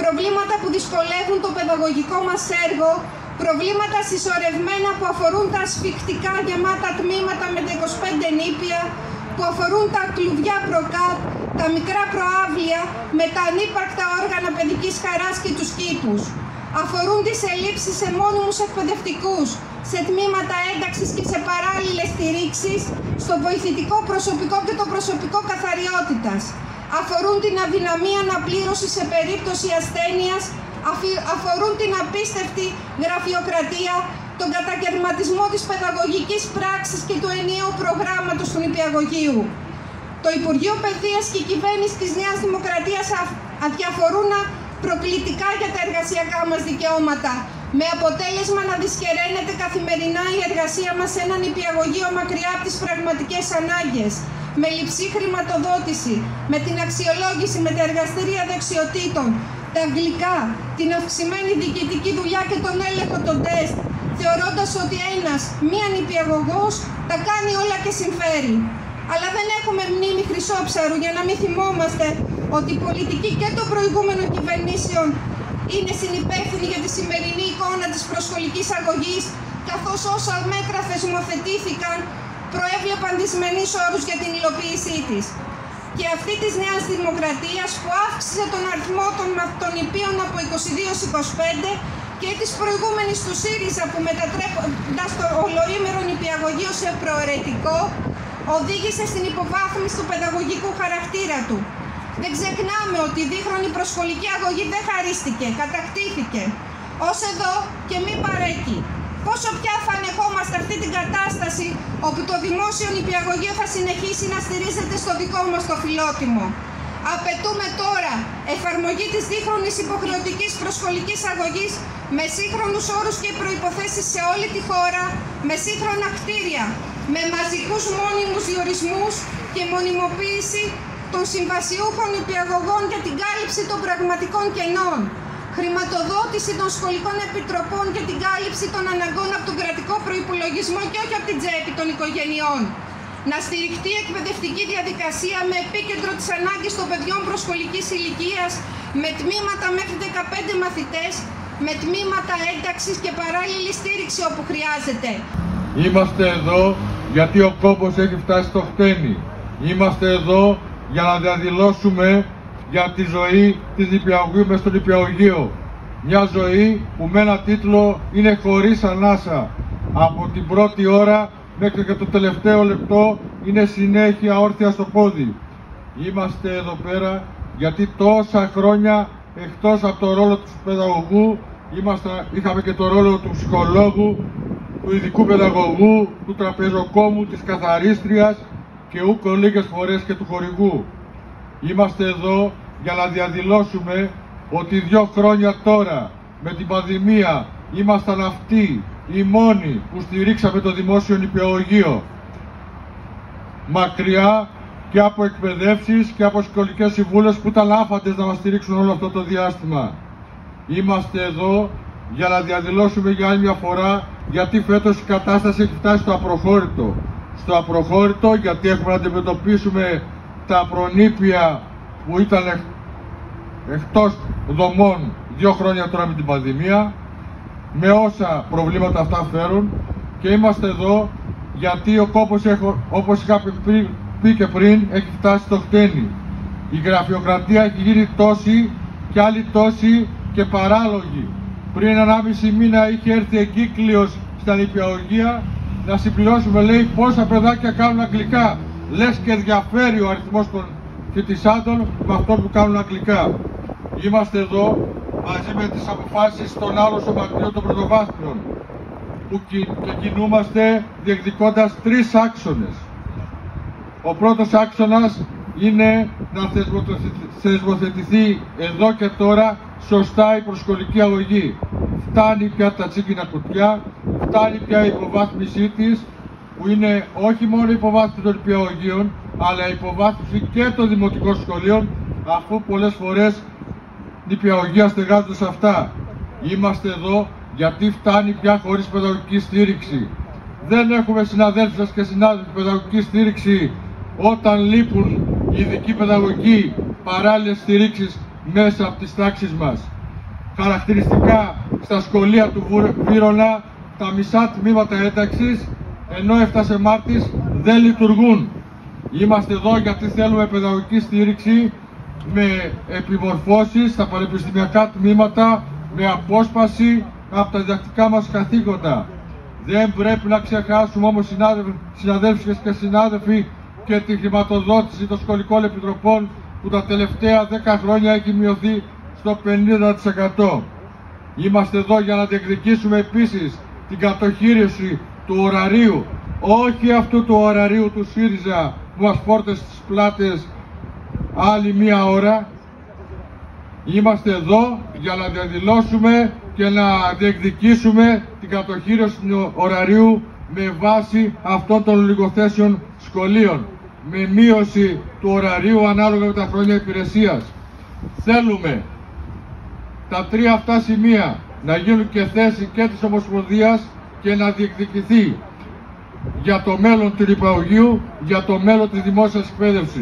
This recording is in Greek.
προβλήματα που δυσκολεύουν το παιδαγωγικό μας έργο, προβλήματα συσσωρευμένα που αφορούν τα ασφικτικά γεμάτα τμήματα με τα 25 νήπια, που αφορούν τα κλουβιά προκάτ, τα μικρά προάβλια με τα ανύπαρκτα όργανα παιδικής χαράς και τους κήπους. Αφορούν τις ελλείψεις σε μόνιμους εκπαιδευτικούς, σε τμήματα ένταξης και σε παράλληλες στηρίξεις, στο βοηθητικό προσωπικό και το προσωπικό καθαριότητας. Αφορούν την αδυναμία αναπλήρωσης σε περίπτωση ασθένειας, αφορούν την απίστευτη γραφειοκρατία, τον κατακαιρματισμό της παιδαγωγικής πράξης και του ενιαίου προγράμματος του νηπιαγωγείου. Το Υπουργείο Παιδείας και η κυβέρνησης της Νέας Δημοκρατίας αδιαφορούν προκλητικά για τα εργασιακά μας δικαιώματα, με αποτέλεσμα να δυσκεραίνεται καθημερινά η εργασία μας σε ένα νηπιαγωγείο μακριά από τις πραγματικές ανάγκες, με λειψή χρηματοδότηση, με την αξιολόγηση, με τα εργαστήρια δεξιοτήτων, τα αγγλικά, την αυξημένη διοικητική δουλειά και τον έλεγχο των τεστ, θεωρώντας ότι ένας μία νηπιαγωγός τα κάνει όλα και συμφέρει. Αλλά δεν έχουμε μνήμη χρυσόψαρου για να μην θυμόμαστε ότι η πολιτική και των προηγούμενων κυβερνήσεων είναι συνυπεύθυνη για τη σημερινή εικόνα της προσχολικής αγωγής, καθώς όσα μέτρα θεσμοθετήθηκαν προέβλεπαν δυσμενείς όρους για την υλοποίησή της. Και αυτή της νέας δημοκρατίας που αύξησε τον αριθμό των μαθητονιπίων από 22-25 και της προηγούμενης του ΣΥΡΙΖΑ που μετατρέποντας το ολοήμερο νηπιαγωγείο σε προαιρετικό οδήγησε στην υποβάθμιση του παιδαγωγικού χαρακτήρα του. Δεν ξεχνάμε ότι η δίχρονη προσχολική αγωγή δεν χαρίστηκε, κατακτήθηκε. Ως εδώ και μη παρέκει. Πόσο πια θα ανεχόμαστε αυτή την κατάσταση όπου το δημόσιο νηπιαγωγείο θα συνεχίσει να στηρίζεται στο δικό μας το φιλότιμο; Απαιτούμε τώρα εφαρμογή της δίχρονης υποχρεωτικής προσχολικής αγωγής με σύγχρονους όρους και προϋποθέσεις σε όλη τη χώρα, με σύγχρονα κτίρια, με μαζικούς μόνιμους διορισμούς και μονιμοποίηση των συμβασιούχων υπηαγωγών για την κάλυψη των πραγματικών κενών, χρηματοδότηση των σχολικών επιτροπών για την κάλυψη των αναγκών από τον κρατικό προϋπολογισμό και όχι από την τσέπη των οικογενειών. Να στηριχτεί η εκπαιδευτική διαδικασία με επίκεντρο τις ανάγκες των παιδιών προσχολικής ηλικίας, με τμήματα μέχρι 15 μαθητές, με τμήματα ένταξης και παράλληλη στήριξη όπου χρειάζεται. Είμαστε εδώ γιατί ο κόμπος έχει φτάσει στο χτένι. Είμαστε εδώ για να διαδηλώσουμε για τη ζωή της νηπιαγωγείου μες στο νηπιαγωγείο. Μια ζωή που με ένα τίτλο είναι χωρίς ανάσα. Από την πρώτη ώρα μέχρι και το τελευταίο λεπτό είναι συνέχεια όρθια στο πόδι. Είμαστε εδώ πέρα γιατί τόσα χρόνια εκτός από το ρόλο του παιδαγωγού είμαστε, είχαμε και το ρόλο του ψυχολόγου, του ειδικού παιδαγωγού, του τραπεζοκόμου, της καθαρίστριας και ούκο λίγες φορές και του χορηγού. Είμαστε εδώ για να διαδηλώσουμε ότι δύο χρόνια τώρα με την πανδημία ήμασταν αυτοί οι μόνοι που στηρίξαμε το δημόσιο νηπιαγωγείο μακριά και από εκπαιδεύσεις και από σχολικές συμβούλες που ήταν άφαντες να μας στηρίξουν όλο αυτό το διάστημα. Είμαστε εδώ για να διαδηλώσουμε για άλλη μια φορά γιατί φέτος η κατάσταση έχει φτάσει στο απροχώρητο στο απροχώρητο γιατί έχουμε να αντιμετωπίσουμε τα προνήπια που ήταν εκτός δομών δύο χρόνια τώρα με την πανδημία με όσα προβλήματα αυτά φέρουν και είμαστε εδώ γιατί ο κόπος έχω, όπως είχα πει και πριν έχει φτάσει στο χτένι. Η γραφειοκρατία έχει γίνει τόση και άλλη τόση και παράλογη. Πριν 1,5 μήνα είχε έρθει εγκύκλειος στα νηπιαγωγεία να συμπληρώσουμε λέει πόσα παιδάκια κάνουν αγγλικά. Λες και διαφέρει ο αριθμός των φοιτησάντων με αυτό που κάνουν αγγλικά. Είμαστε εδώ μαζί με τις αποφάσεις των άλλων σωματείων των πρωτοβάθμιων που και κινούμαστε διεκδικώντας τρεις άξονες. Ο πρώτος άξονας είναι να θεσμοθετηθεί εδώ και τώρα σωστά η προσκολική αγωγή. Φτάνει πια τα τσίκινα κουτιά, φτάνει πια η υποβάθμισή της, που είναι όχι μόνο η υποβάθμιση των υπηαγωγείων, αλλά η υποβάθμιση και των δημοτικών σχολείων, αφού πολλές φορές νηπιαγωγεία στεγάζονται σε αυτά. Είμαστε εδώ γιατί φτάνει πια χωρίς παιδαγωγική στήριξη. Δεν έχουμε συναδέλφους και συνάδελφοι παιδαγωγική στήριξη όταν λείπουν ειδικοί παιδαγωγικοί παράλληλες στηρίξεις μέσα από τις τάξεις μας. Χαρακτηριστικά στα σχολεία του Βύρονα τα μισά τμήματα ένταξης ενώ έφτασε Μάρτης δεν λειτουργούν. Είμαστε εδώ γιατί θέλουμε παιδαγωγική στήριξη με επιμορφώσεις στα πανεπιστημιακά τμήματα, με απόσπαση από τα διδακτικά μας καθήκοντα. Δεν πρέπει να ξεχάσουμε όμως συναδέλφοι και συνάδελφοι και τη χρηματοδότηση των σχολικών επιτροπών που τα τελευταία 10 χρόνια έχει μειωθεί στο 50%. Είμαστε εδώ για να διεκδικήσουμε επίσης την κατοχήρωση του ωραρίου, όχι αυτού του ωραρίου του ΣΥΡΙΖΑ που μας φόρτε στις πλάτες άλλη μία ώρα. Είμαστε εδώ για να διαδηλώσουμε και να διεκδικήσουμε την κατοχήρωση του ωραρίου με βάση αυτών των λιγοθέσεων σχολείων, με μείωση του ωραρίου ανάλογα με τα χρόνια υπηρεσίας. Θέλουμε τα τρία αυτά σημεία να γίνουν και θέση και της Ομοσπονδίας και να διεκδικηθεί για το μέλλον του Λιπαογείου, για το μέλλον της δημόσιας εκπαίδευσης.